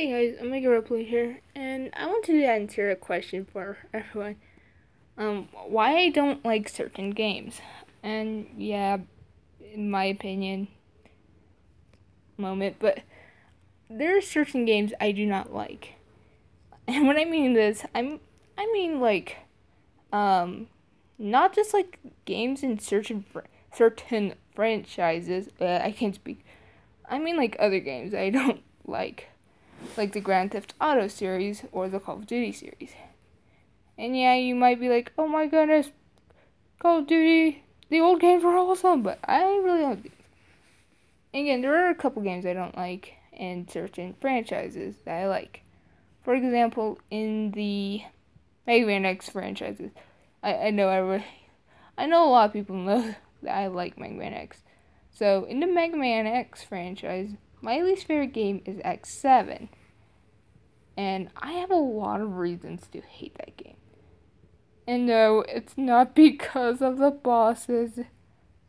Hey guys, OmegaReploid here, and I wanted to answer a question for everyone. Um, why I don't like certain games. And yeah, in my opinion, moment, but there are certain games I do not like. And when I mean this, I'm I mean like um not just like games in certain fr- certain franchises. Uh, I can't speak. I mean like other games I don't like like the Grand Theft Auto series or the Call of Duty series. And yeah, you might be like, oh my goodness, Call of Duty, the old games were awesome, but I really like these. Again, there are a couple games I don't like and certain franchises that I like. For example, in the Mega Man X franchises, I, I know I, I know a lot of people know that I like Mega Man X. So, in the Mega Man X franchise, my least favorite game is X7. And I have a lot of reasons to hate that game. And no, it's not because of the bosses.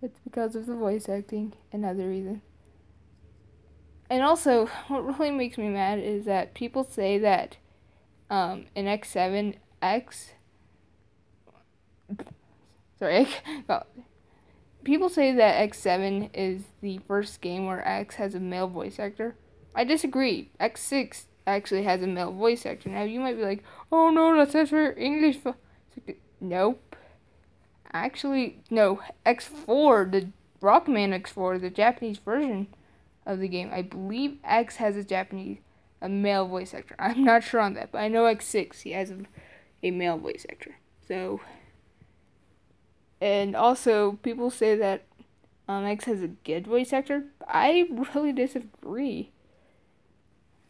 It's because of the voice acting and other reasons. And also, what really makes me mad is that people say that um, in X7, X. Sorry, well, people say that X7 is the first game where X has a male voice actor. I disagree. X6 actually has a male voice actor. Now you might be like, "Oh no, that's just for English." Nope. Actually, no. X4, the Rockman X4, the Japanese version of the game. I believe X has a Japanese, a male voice actor. I'm not sure on that, but I know X6 he has a, a male voice actor. So and also, people say that um, X has a good voice actor. I really disagree.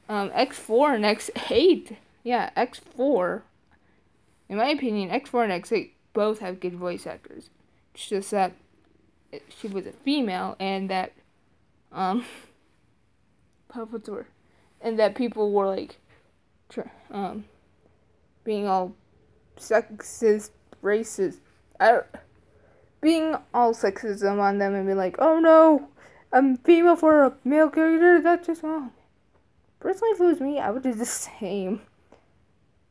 Um, X4 and X8, yeah, X4, in my opinion, X4 and X8 both have good voice actors. It's just that she was a female and that, um, the word? And that people were like, um, being all sexist, racist. I don't being all sexism on them and be like, oh no, I'm female for a male character, that's just wrong. Personally, if it was me, I would do the same.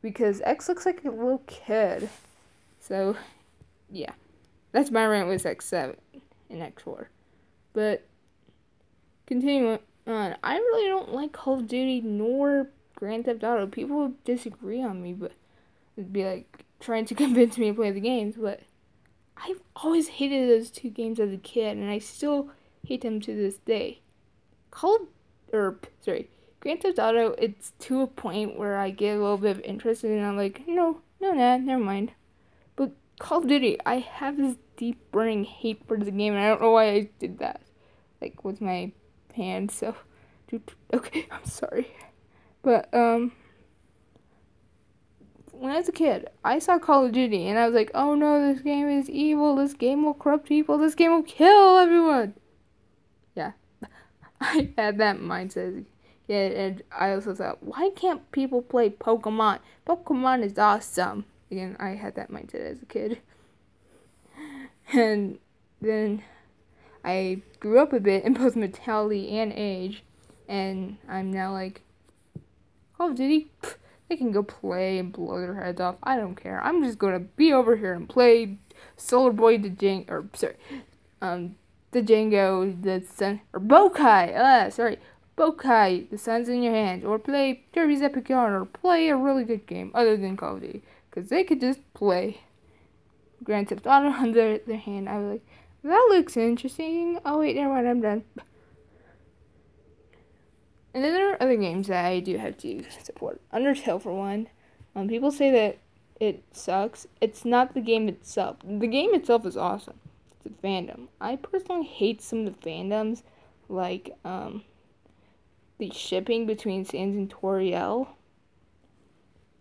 Because X looks like a little kid. So, yeah. That's my rant with X7 and X4. But, continuing on, I really don't like Call of Duty nor Grand Theft Auto. People would disagree on me, but be like trying to convince me to play the games, but I've always hated those two games as a kid, and I still hate them to this day. Call or sorry, Grand Theft Auto, it's to a point where I get a little bit of interest, and I'm like, no, no, nah, never mind. But Call of Duty, I have this deep burning hate for the game, and I don't know why I did that, like with my hand. So, okay, I'm sorry, but um when I was a kid, I saw Call of Duty and I was like, oh no, this game is evil. This game will corrupt people. This game will kill everyone. Yeah. I had that mindset. Yeah, and I also thought, why can't people play Pokemon? Pokemon is awesome. Again, I had that mindset as a kid. And then I grew up a bit in both mentality and age, and I'm now like, Call of Duty? Pfft they can go play and blow their heads off. I don't care. I'm just gonna be over here and play Solar Boy the Django, or sorry, um, the Django, the Sun, or Boktai. Ah, sorry, Boktai, the sun's in your hands, or play Kirby's Epic Yarn, or play a really good game other than Call of Duty, because they could just play. Grand Theft Auto on their, their hand. I was like, that looks interesting. Oh wait, never mind, I'm done. And then there are other games that I do have to support. Undertale, for one. Um, people say that it sucks. It's not the game itself. The game itself is awesome. It's a fandom. I personally hate some of the fandoms, like um, the shipping between Sans and Toriel,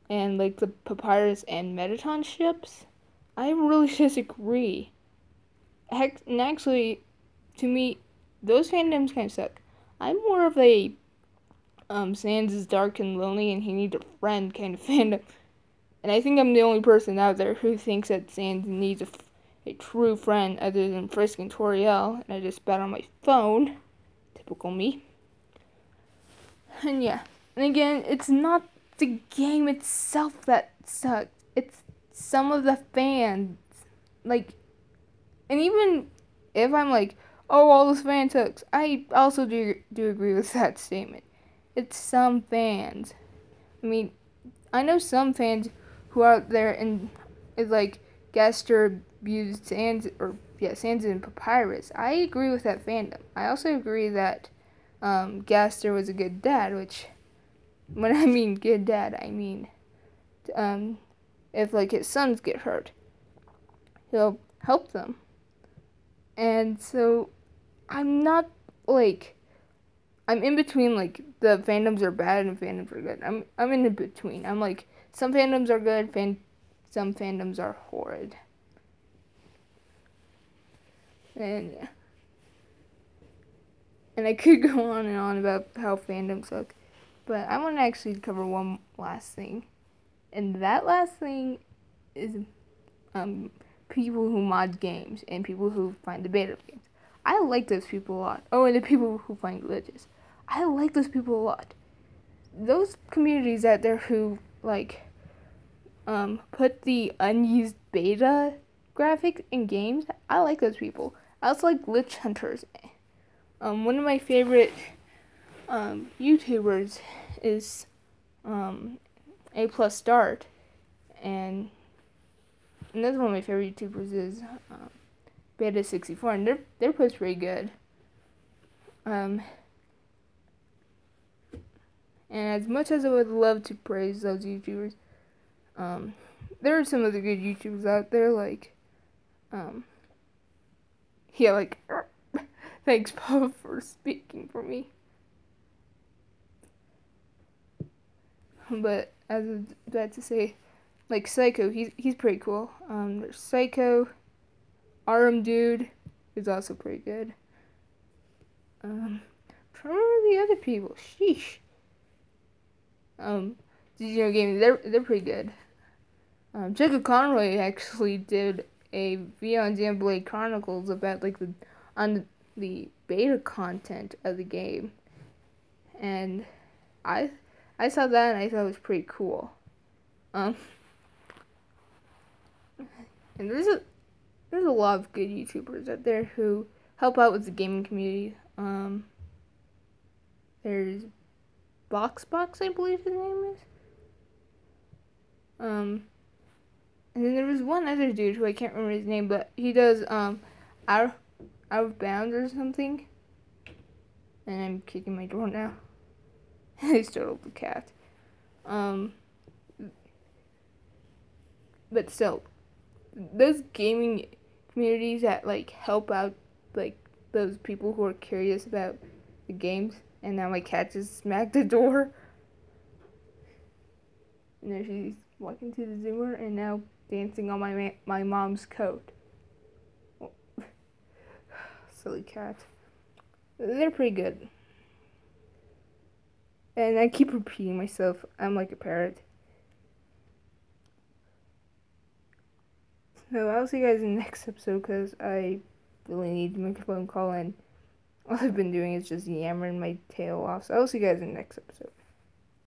and like the Papyrus and Mettaton ships. I really disagree. Heck, and actually, to me, those fandoms kind of suck. I'm more of a um, Sans is dark and lonely and he needs a friend kind of fandom. And I think I'm the only person out there who thinks that Sans needs a, a true friend other than Frisk and Toriel. And I just spat on my phone. Typical me. And yeah. And again, it's not the game itself that sucks. It's some of the fans. Like, and even if I'm like, oh, all those fan sucks, I also do do agree with that statement. It's some fans. I mean, I know some fans who are out there and is like Gaster abused Sans or yeah Sans and Papyrus. I agree with that fandom. I also agree that um, Gaster was a good dad, which when I mean good dad, I mean um, if like his sons get hurt, he'll help them. And so I'm not like I'm in between like the fandoms are bad and fandoms are good. I'm I'm in the between. I'm like some fandoms are good, fan some fandoms are horrid. And yeah. And I could go on and on about how fandoms suck. But I want to actually cover one last thing. And that last thing is um, people who mod games and people who find the beta games. I like those people a lot. Oh, and the people who find glitches. I like those people a lot. Those communities out there who like um, put the unused beta graphics in games. I like those people. I also like glitch hunters. Um, one of my favorite um, YouTubers is um, A plus Start, and another one of my favorite YouTubers is um, Beta sixty four, and their their posts pretty good. Um, and as much as I would love to praise those YouTubers, um, there are some other good YouTubers out there, like, um, yeah, like, thanks, Paul, for speaking for me. But as I was about to say, like Psycho, he's he's pretty cool. Um, there's Psycho, Arm Dude is also pretty good. Um, trying to remember the other people. Sheesh. Um, Digital Gaming, they're they're pretty good. Um, Jacob Conroy actually did a video on Xenoblade Chronicles about like the on the beta content of the game, and I I saw that and I thought it was pretty cool. Um, and there's a there's a lot of good YouTubers out there who help out with the gaming community. Um, there's Boxbox, I believe his name is. Um, and then there was one other dude who I can't remember his name, but he does um, out out of bounds or something. And I'm kicking my door now. I startled the cat. Um, but still, those gaming communities that like help out like those people who are curious about the games. And now my cat just smacked the door. And then she's walking to the zoomer and now dancing on my my mom's coat. Silly cat. They're pretty good. And I keep repeating myself. I'm like a parrot. So I'll see you guys in the next episode because I really need to make a phone call and all I've been doing is just yammering my tail off. So I'll see you guys in the next episode.